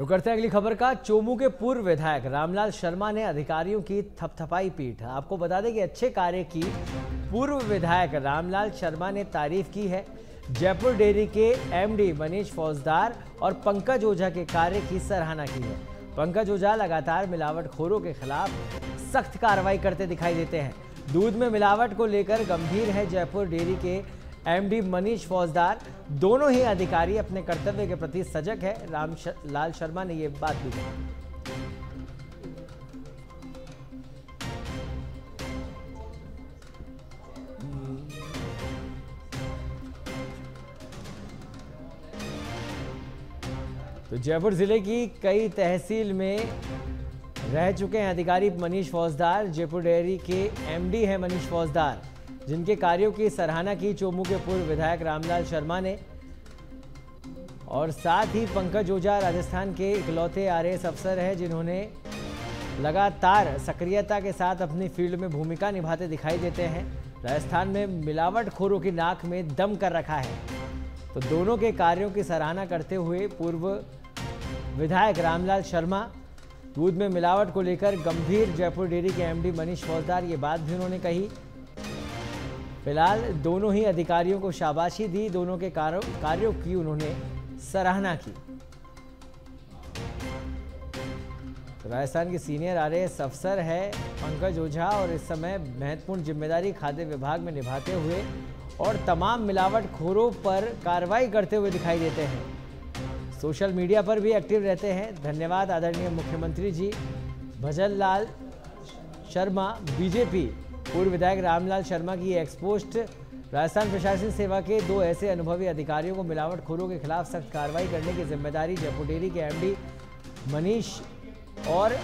तो करते हैं अगली खबर का। चोमू के पूर्व विधायक रामलाल शर्मा ने अधिकारियों की थपथपाई पीठ। आपको बता दें कि अच्छे कार्य की पूर्व विधायक रामलाल शर्मा ने तारीफ़ की है। जयपुर डेयरी के एमडी मनीष फौजदार और पंकज ओझा के कार्य की सराहना की है। पंकज ओझा लगातार मिलावटखोरों के खिलाफ सख्त कार्रवाई करते दिखाई देते हैं। दूध में मिलावट को लेकर गंभीर है जयपुर डेयरी के एमडी मनीष फौजदार दोनों ही अधिकारी अपने कर्तव्य के प्रति सजग है। राम श, लाल शर्मा ने ये बात भी कही। तो जयपुर ज़िले की कई तहसील में रह चुके हैं अधिकारी मनीष फौजदार। जयपुर डेयरी के एमडी हैं मनीष फौजदार। जिनके कार्यों की सराहना की चोमू के पूर्व विधायक रामलाल शर्मा ने। और साथ ही पंकज ओझा राजस्थान के इकलौते आरएएस अफसर हैं जिन्होंने लगातार सक्रियता के साथ अपनी फ़ील्ड में भूमिका निभाते दिखाई देते हैं। राजस्थान में मिलावटखोरों की नाक में दम कर रखा है। तो दोनों के कार्यों की सराहना करते हुए पूर्व विधायक रामलाल शर्मा, दूध में मिलावट को लेकर गंभीर जयपुर डेयरी के एमडी मनीष फौजदार, ये बात भी उन्होंने कही। फ़िलहाल दोनों ही अधिकारियों को शाबाशी दी, दोनों के कार्यों की उन्होंने सराहना की। तो राजस्थान के सीनियर आर एस अफसर है पंकज ओझा और इस समय महत्वपूर्ण ज़िम्मेदारी खाद्य विभाग में निभाते हुए और तमाम मिलावट खोरों पर कार्रवाई करते हुए दिखाई देते हैं। सोशल मीडिया पर भी एक्टिव रहते हैं। धन्यवाद आदरणीय मुख्यमंत्री जी। भजन लाल शर्मा, बीजेपी। पूर्व विधायक रामलाल शर्मा की एक्सपोस्ट राजस्थान प्रशासन सेवा के दो ऐसे अनुभवी अधिकारियों को मिलावटखोरों के खिलाफ सख्त कार्रवाई करने की ज़िम्मेदारी जयपुर डेयरी के एमडी मनीष और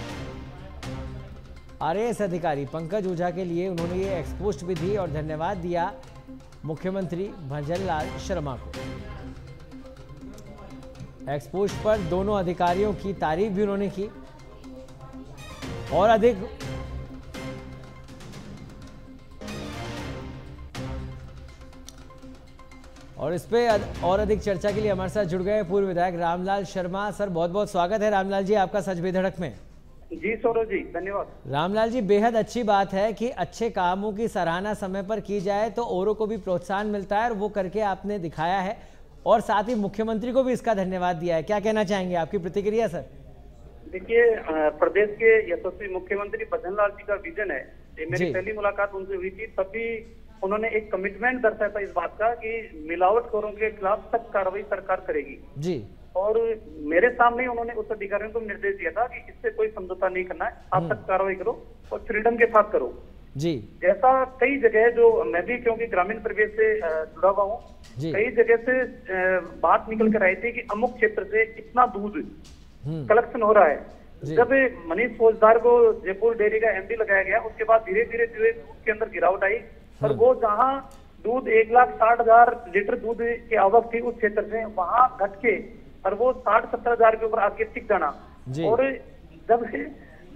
आरएएस अधिकारी पंकज ओझा के लिए उन्होंने ये एक्सपोस्ट भी दी और धन्यवाद दिया मुख्यमंत्री भजन लाल शर्मा को। एक्सपोस्ट पर दोनों अधिकारियों की तारीफ़ भी उन्होंने की और अधिक और इस पे और अधिक चर्चा के लिए हमारे साथ जुड़ गए पूर्व विधायक रामलाल शर्मा। सर बहुत बहुत स्वागत है रामलाल जी आपका सच बेधड़क में। जी सौरभ जी धन्यवाद। रामलाल जी बेहद अच्छी बात है कि अच्छे कामों की सराहना समय पर की जाए तो औरों को भी प्रोत्साहन मिलता है और वो करके आपने दिखाया है। और साथ ही मुख्यमंत्री को भी इसका धन्यवाद दिया है। क्या कहना चाहेंगे आपकी प्रतिक्रिया सर? देखिए प्रदेश के यशस्वी मुख्यमंत्री भजन लाल जी का विजन है। मेरी पहली मुलाकात उनसे हुई थी तभी उन्होंने एक कमिटमेंट दर्शाया था इस बात का कि मिलावटखोरों के खिलाफ सख्त कार्रवाई सरकार करेगी। जी। और मेरे सामने उन्होंने उस अधिकारियों को निर्देश दिया था कि इससे कोई समझौता नहीं करना है। आप सख्त कार्रवाई करो और फ्रीडम के साथ करो। जी। जैसा कई जगह जो मैं भी क्योंकि ग्रामीण परिवेश से जुड़ा हुआ हूँ कई जगह से बात निकल कर आई थी कि अमुक क्षेत्र से इतना दूध हम्म। कलेक्शन हो रहा है। जब मनीष फौजदार को जयपुर डेयरी का एमडी लगाया गया उसके बाद धीरे धीरे धीरे दूध के अंदर गिरावट आई। और वो जहाँ दूध एक लाख साठ हज़ार लीटर दूध की आवक थी उस क्षेत्र से वहाँ घट के और वो साठ सत्तर हज़ार के ऊपर आके टिक जाना। और जब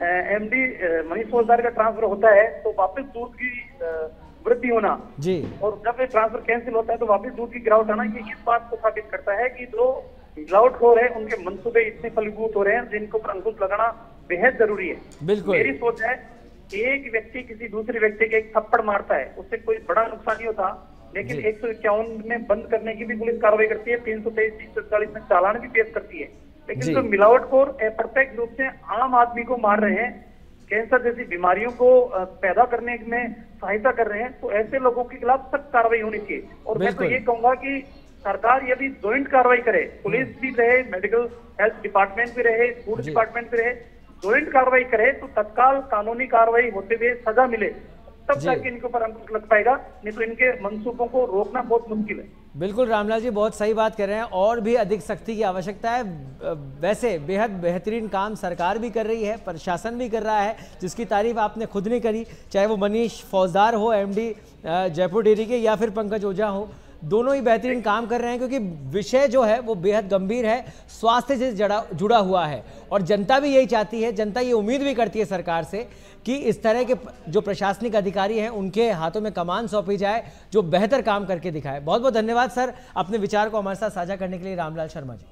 एमडी मनीष फौजदार का ट्रांसफ़र होता है तो वापस दूध की वृद्धि होना। जी। और जब ये ट्रांसफ़र कैंसिल होता है तो वापस दूध की गिरावट आना ये इस बात को साबित करता है कि जो गिरावट हो रहे हैं उनके मनसूबे इतने फलीभूत हो रहे हैं जिनके ऊपर अंकुश लगाना बेहद ज़रूरी है। बिल्कुल। मेरी सोच है एक व्यक्ति किसी दूसरे व्यक्ति के एक थप्पड़ मारता है उससे कोई बड़ा नुकसान नहीं होता लेकिन एक सौ इक्यावन में बंद करने की भी पुलिस कार्रवाई करती है तीन सौ तेईस तीन सौ चालीस में चालान भी पेश करती है। लेकिन जो। तो मिलावटखोर अप्रत्यक्ष रूप से आम आदमी को मार रहे हैं कैंसर जैसी बीमारियों को पैदा करने में सहायता कर रहे हैं तो ऐसे लोगों के खिलाफ सख्त कार्रवाई होनी चाहिए। और मैं तो ये कहूँगा कि सरकार यदि ज्वाइंट कार्रवाई करे पुलिस भी रहे मेडिकल हेल्थ डिपार्टमेंट भी रहे फ़ूड डिपार्टमेंट भी रहे ज्वाइंट कार्रवाई करे तो तत्काल कानूनी कार्रवाई होते हुए सजा मिले। तब। जाके इनके ऊपर अंकुश लग पाएगा नहीं तो इनके मंसूबों को रोकना बहुत मुश्किल है। बिल्कुल रामलाल जी बहुत सही बात कर रहे हैं और भी अधिक सख्ती की आवश्यकता है। वैसे बेहद बेहतरीन काम सरकार भी कर रही है प्रशासन भी कर रहा है जिसकी तारीफ़ आपने खुद नहीं करी चाहे वो मनीष फौजदार हो एमडी जयपुर डेयरी के या फिर पंकज ओझा हो। दोनों ही बेहतरीन काम कर रहे हैं क्योंकि विषय जो है वो बेहद गंभीर है, स्वास्थ्य से जड़ा, जुड़ा हुआ है। और जनता भी यही चाहती है, जनता ये उम्मीद भी करती है सरकार से कि इस तरह के जो प्रशासनिक अधिकारी हैं, उनके हाथों में कमान सौंपी जाए, जो बेहतर काम करके दिखाए। बहुत बहुत धन्यवाद, सर। अपने विचार को हमारे साथ साझा करने के लिए रामलाल शर्मा जी।